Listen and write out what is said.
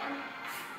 Yeah.